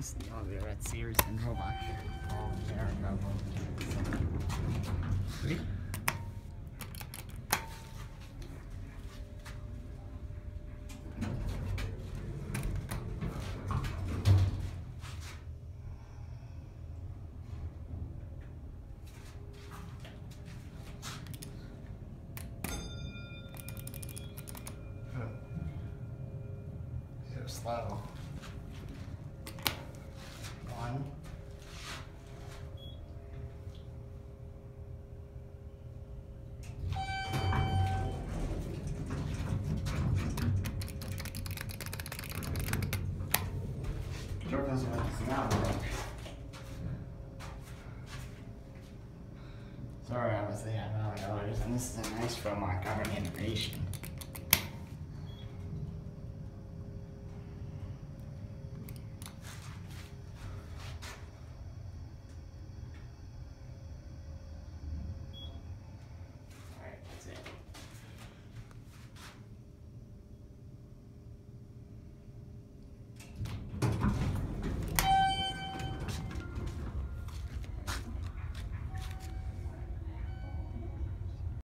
guys. Oh, we're at Sears and Roebuck. Oh, we. Ready? Sure doesn't like the sound. Sorry, I was the other dollars, and this is a nice film my covered integration.